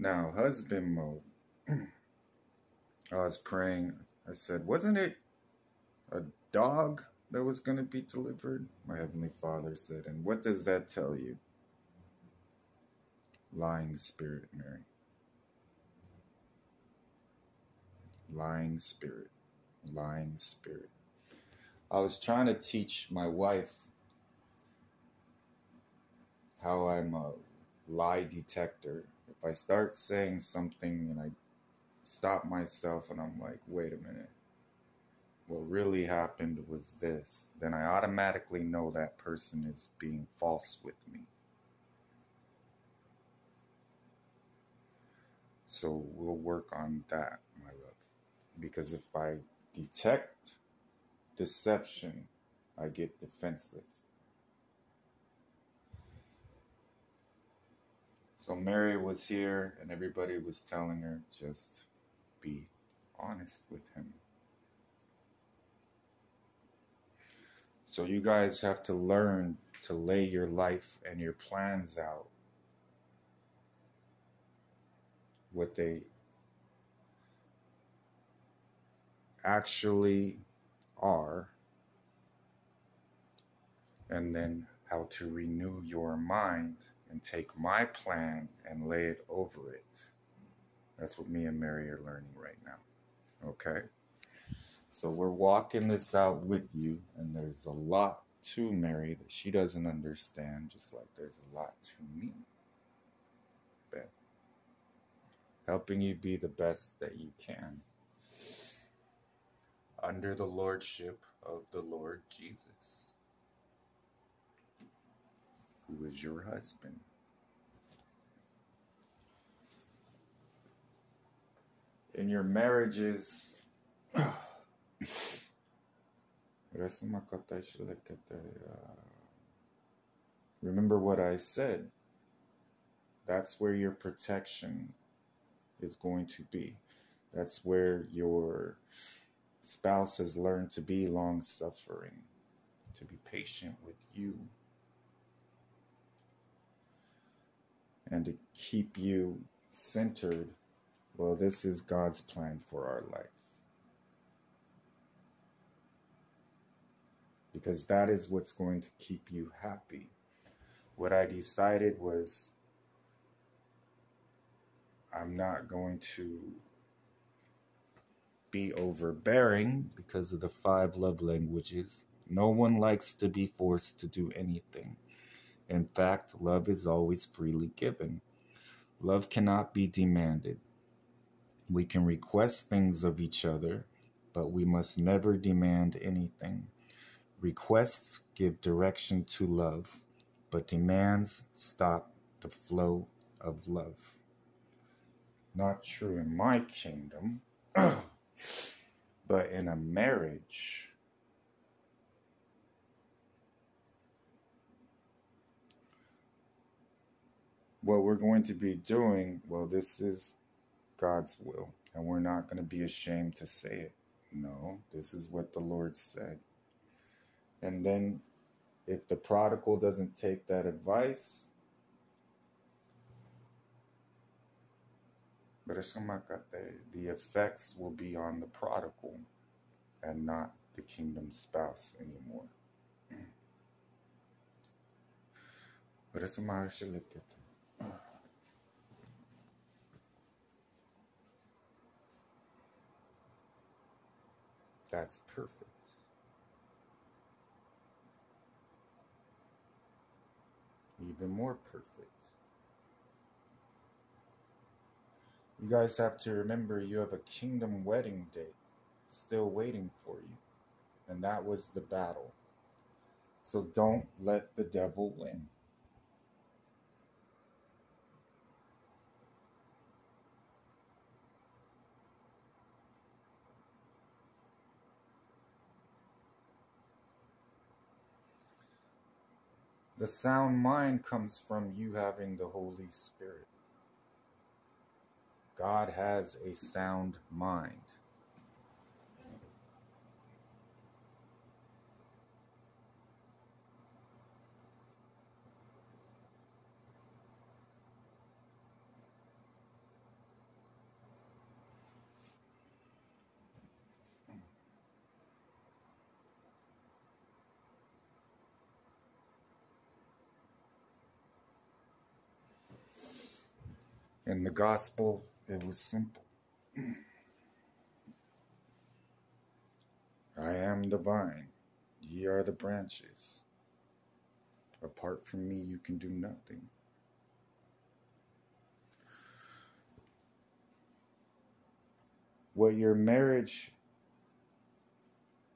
Now, husband mode. I was praying. I said, wasn't it a dog that was going to be delivered? My Heavenly Father said, and what does that tell you? Lying spirit, Mary. Lying spirit. Lying spirit. I was trying to teach my wife how I'm a lie detector. If I start saying something and I stop myself and I'm like, wait a minute, what really happened was this, then I automatically know that person is being false with me. So we'll work on that, my love. Because if I detect deception, I get defensive. So Mary was here, and everybody was telling her just be honest with him. So you guys have to learn to lay your life and your plans out. What they actually are, and then how to renew your mind and take my plan and lay it over it. That's what me and Mary are learning right now. Okay? So we're walking this out with you, and there's a lot to Mary that she doesn't understand, just like there's a lot to me. But helping you be the best that you can under the lordship of the Lord Jesus, who is your husband. In your marriages, remember what I said. That's where your protection is going to be. That's where your spouse has learned to be long suffering, to be patient with you, and to keep you centered. Well, this is God's plan for our life. Because that is what's going to keep you happy. What I decided was I'm not going to be overbearing because of the five love languages. No one likes to be forced to do anything. In fact, love is always freely given. Love cannot be demanded. We can request things of each other, but we must never demand anything. Requests give direction to love, but demands stop the flow of love. Not true in my kingdom. But in a marriage, what we're going to be doing, well, this is God's will, and we're not going to be ashamed to say it. No, this is what the Lord said. And then if the prodigal doesn't take that advice, the effects will be on the prodigal and not the kingdom spouse anymore. That's perfect. Even more perfect. You guys have to remember you have a kingdom wedding date still waiting for you. And that was the battle. So don't let the devil win. The sound mind comes from you having the Holy Spirit. God has a sound mind. In the gospel, it was simple. I am the vine, ye are the branches. Apart from me, you can do nothing. What your marriage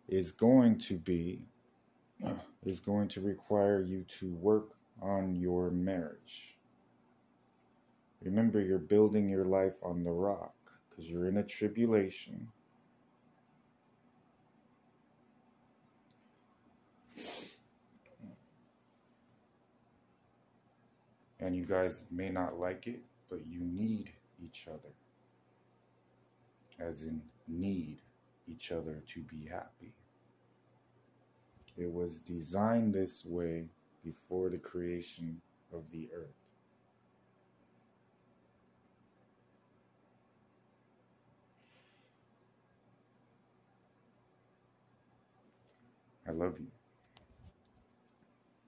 is going to be is going to require you to work on your marriage. Remember, you're building your life on the rock because you're in a tribulation. And you guys may not like it, but you need each other. As in, need each other to be happy. It was designed this way before the creation of the earth. I love you.